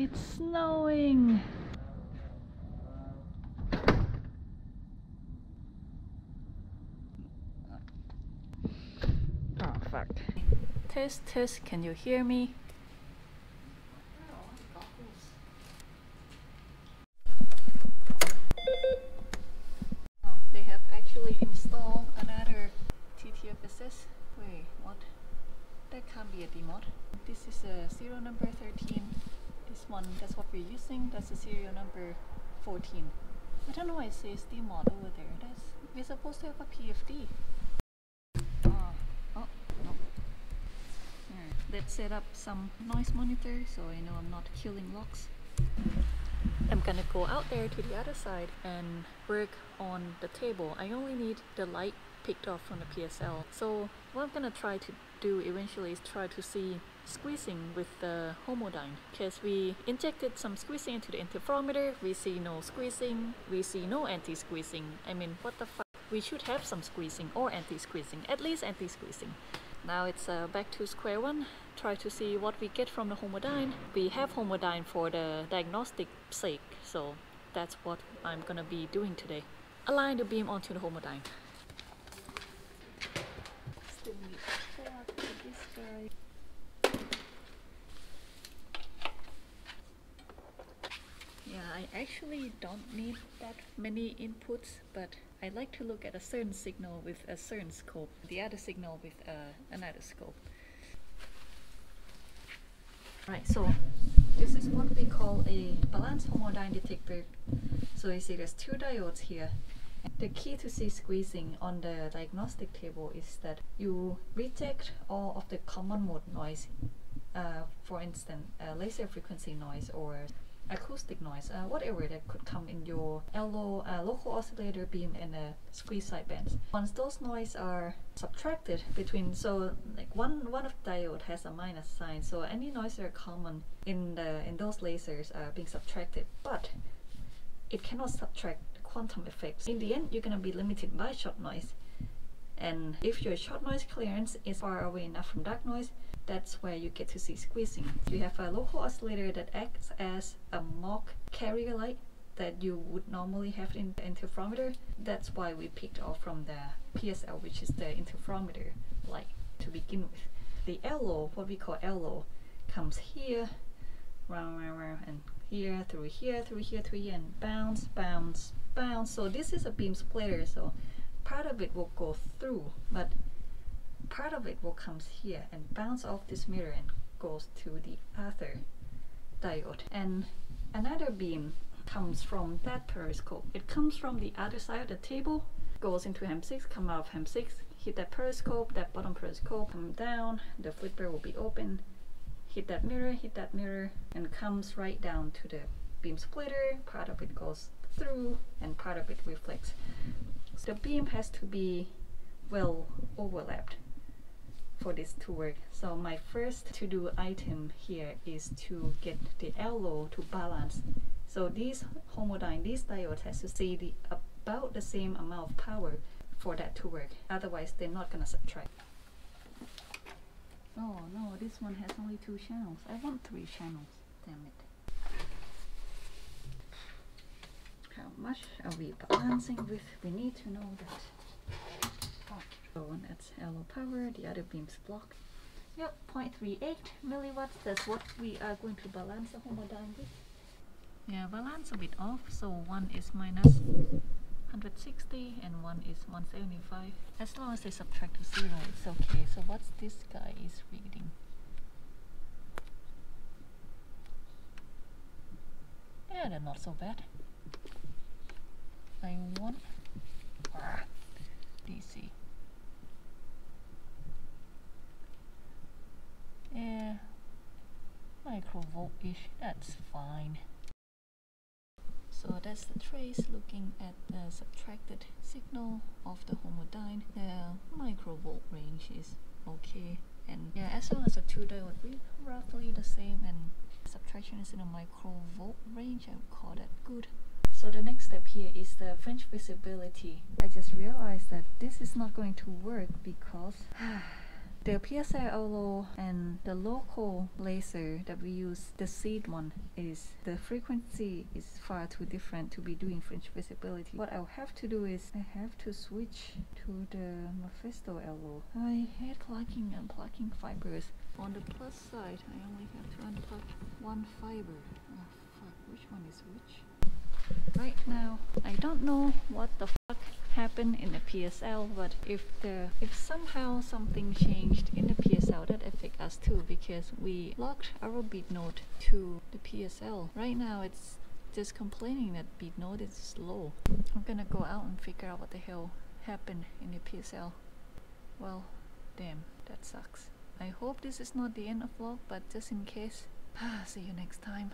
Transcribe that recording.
It's snowing. Oh fuck. Test, test, can you hear me? Oh, they have actually installed another TTFSS. Wait, what? That can't be a demod. This is a serial number 13. This one, that's what we're using. That's a serial number 14. I don't know why it says demod over there. That's we're supposed to have a PFD. Ah, oh, no. Alright, let's set up some noise monitor so I know I'm not killing locks. I'm gonna go out there to the other side and work on the table. I only need the light picked off from the PSL. So what I'm gonna try to do eventually is try to see squeezing with the homodyne because we injected some squeezing into the interferometer we see no squeezing we see no anti-squeezing i mean what the fuck we should have some squeezing or anti-squeezing at least anti-squeezing now it's uh, back to square one. Try to see what we get from the homodyne we have homodyne for the diagnostic sake so that's what i'm gonna be doing today. Align the beam onto the homodyne Still need this guy. Yeah, I actually don't need that many inputs, but I like to look at a certain signal with a certain scope, the other signal with uh, another scope. Right, so this is what we call a balanced homodyne detector. So you see there's two diodes here. The key to see squeezing on the diagnostic table is that you reject all of the common mode noise, uh, for instance, uh, laser frequency noise or acoustic noise, uh, whatever that could come in your LO uh, local oscillator beam and uh, squeeze sidebands. Once those noise are subtracted between, so like one one of the diode has a minus sign, so any noise that are common in the in those lasers are being subtracted, but it cannot subtract quantum effects. In the end, you're gonna be limited by shot noise. And if your shot noise clearance is far away enough from dark noise, that's where you get to see squeezing. You have a local oscillator that acts as a mock carrier light that you would normally have in the interferometer. That's why we picked off from the PSL, which is the interferometer light to begin with. The LO, what we call LO, comes here, and here, through here, through here, through here, and bounce, bounce, bounce. So this is a beam splitter, so part of it will go through, but part of it will comes here and bounce off this mirror and goes to the other diode. And another beam comes from that periscope. It comes from the other side of the table, goes into HAM6, come out of HAM6, hit that periscope, that bottom periscope, come down, the flipper will be open, hit that mirror, hit that mirror, and comes right down to the beam splitter. Part of it goes through and part of it reflects. So the beam has to be well overlapped for this to work. So my first to do item here is to get the LO to balance. So these homodyne, these diodes has to see the about the same amount of power for that to work. Otherwise they're not gonna subtract. Oh no, this one has only two channels. I want three channels. Damn it. How much are we balancing with? We need to know that. So one that's LO power, the other beam's block. Yep, 0.38 milliwatts. That's what we are going to balance the homodyne with. Yeah, balance a bit off. So one is minus 160 and one is 175. As long as they subtract to zero, it's okay. So what's this guy is reading? Yeah, they're not so bad. I want microvolt-ish, that's fine. So that's the trace looking at the subtracted signal of the homodyne. The microvolt range is okay. And yeah, as long as the two diode read roughly the same and subtraction is in a microvolt range, I would call that good. So the next step here is the fringe visibility. I just realized that this is not going to work because the PSL LO and the local laser that we use, the seed one, is the frequency is far too different to be doing fringe visibility. What I'll have to do is I have to switch to the Mephisto LO. I hate plugging and plugging fibers. On the plus side, I only have to unplug one fiber. Oh fuck, which one is which? Right now, I don't know what the fuck happened in the PSL, but if the if somehow something changed in the PSL, that affect us too because we locked our beat note to the PSL. Right now, it's just complaining that beat note is slow. I'm gonna go out and figure out what the hell happened in the PSL. Well, damn, that sucks. I hope this is not the end of vlog, but just in case, see you next time.